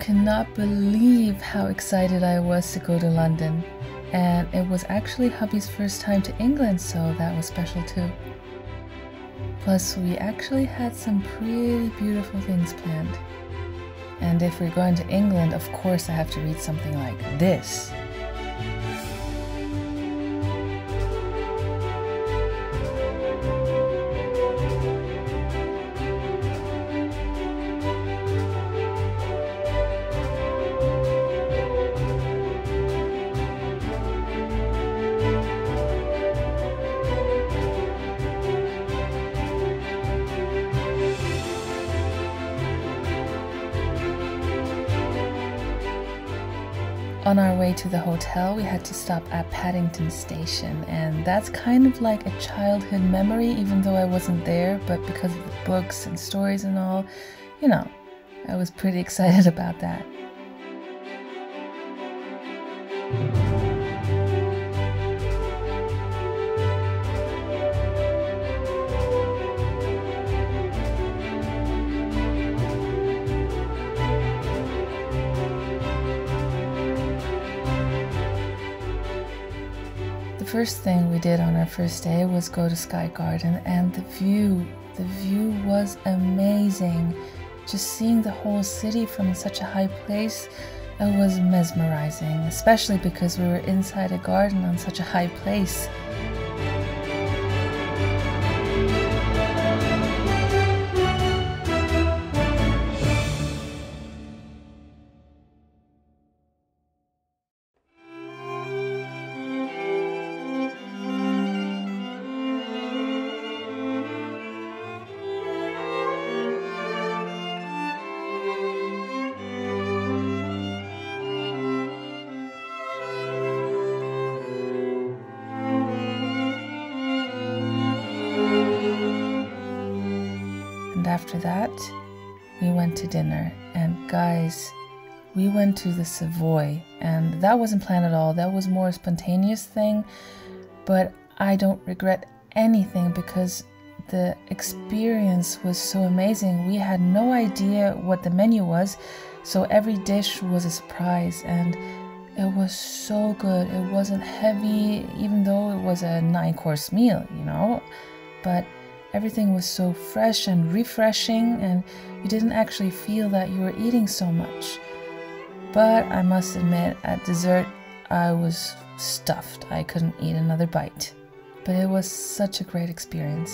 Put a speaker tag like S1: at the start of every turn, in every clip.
S1: Cannot believe how excited I was to go to London. And it was actually hubby's first time to England, so that was special too. Plus, we actually had some pretty beautiful things planned. And if we're going to England, of course, I have to read something like this. On our way to the hotel, we had to stop at Paddington Station, and that's kind of like a childhood memory, even though I wasn't there, but because of the books and stories and all, you know, I was pretty excited about that. First thing we did on our first day was go to Sky Garden, and the view, the view was amazing. Just seeing the whole city from such a high place, it was mesmerizing, especially because we were inside a garden on such a high place. After that, we went to dinner. And guys, we went to the Savoy, and that wasn't planned at all. That was more a spontaneous thing. But I don't regret anything because the experience was so amazing. We had no idea what the menu was, so every dish was a surprise and it was so good. It wasn't heavy, even though it was a nine course meal, you know, but Everything was so fresh and refreshing, and you didn't actually feel that you were eating so much. But I must admit, at dessert, I was stuffed. I couldn't eat another bite. But it was such a great experience.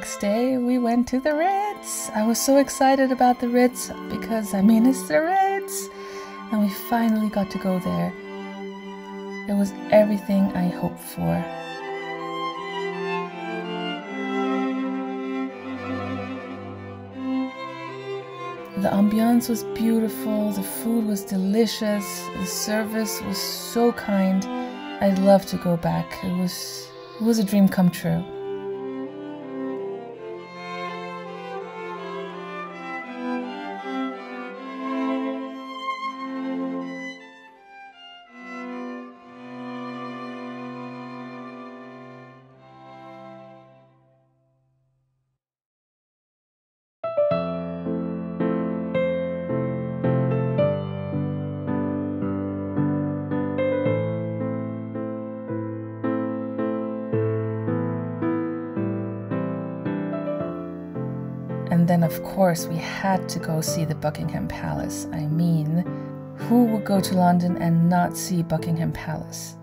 S1: Next day, we went to the Ritz. I was so excited about the Ritz because, I mean, it's the Ritz! And we finally got to go there. It was everything I hoped for. The ambiance was beautiful, the food was delicious, the service was so kind. I'd love to go back. It was it was a dream come true. Then, of course, we had to go see the Buckingham Palace. I mean, who would go to London and not see Buckingham Palace?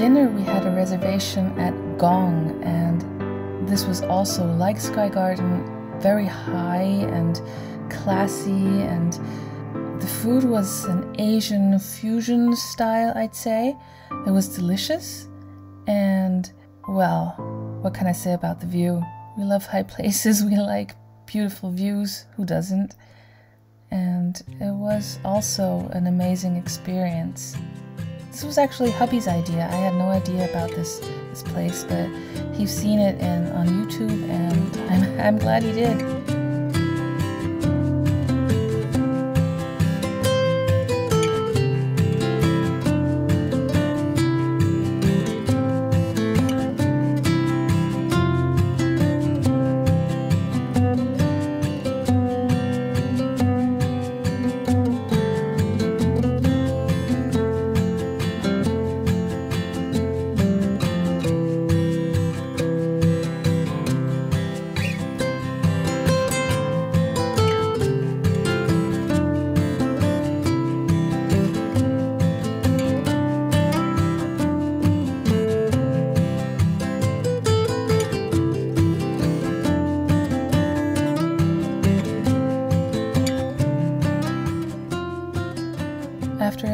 S1: Dinner, we had a reservation at Gong, and this was also like Sky Garden, very high and classy, and the food was an Asian fusion style, I'd say. It was delicious, and well, what can I say about the view? We love high places, we like beautiful views, who doesn't? And it was also an amazing experience. This was actually hubby's idea. I had no idea about this this place, but he's seen it in on YouTube, and I'm I'm glad he did.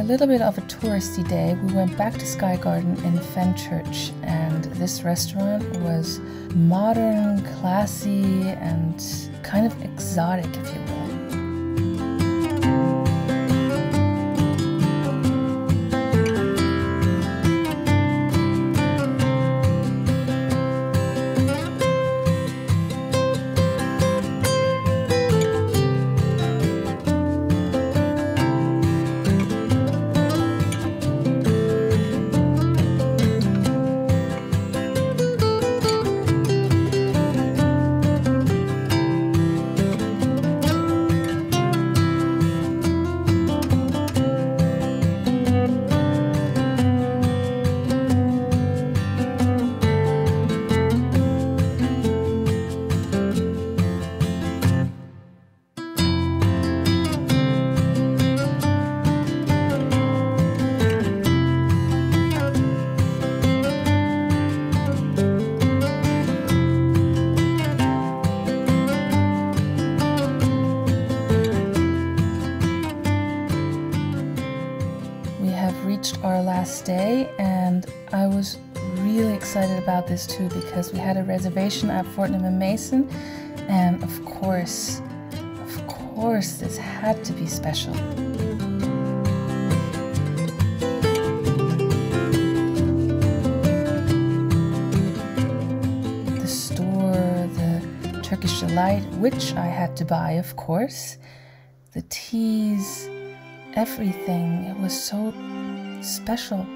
S1: Little bit of a touristy day, we went back to Sky Garden in Fenchurch, and this restaurant was modern, classy, and kind of exotic, if you will. About this too because we had a reservation at Fortnum and Mason, and of course, of course, this had to be special. The store, the Turkish delight, which I had to buy, of course, the teas, everything. It was so special.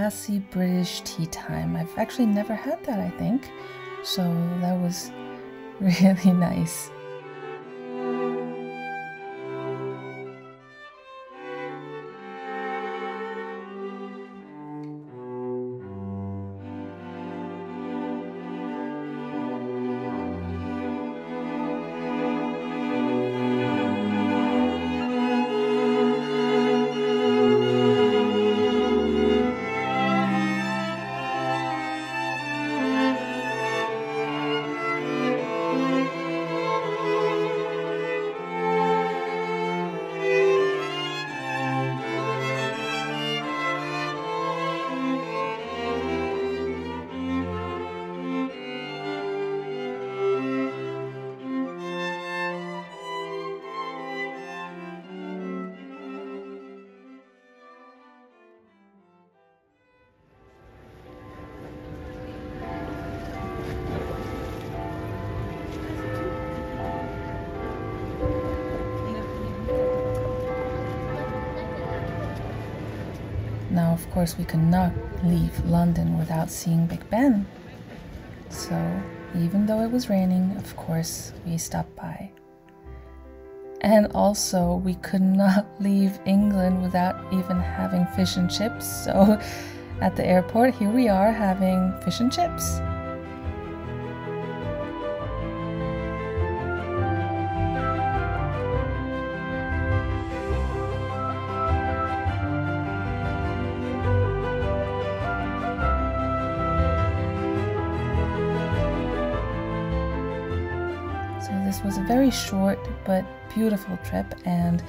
S1: Classy British tea time. I've actually never had that, I think. So that was really nice. Now, of course, we could not leave London without seeing Big Ben. So, even though it was raining, of course, we stopped by. And also, we could not leave England without even having fish and chips. So, at the airport, here we are having fish and chips. Short but beautiful trip, and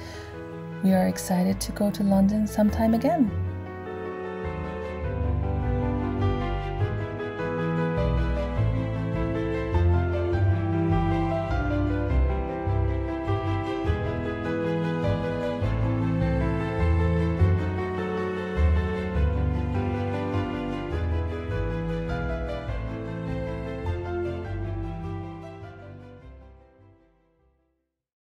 S1: we are excited to go to London sometime again.